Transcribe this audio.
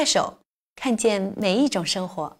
快手看见每一种生活。